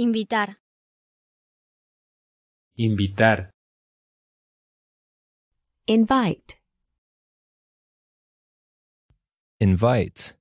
Invitar. Invitar. invite, Invite.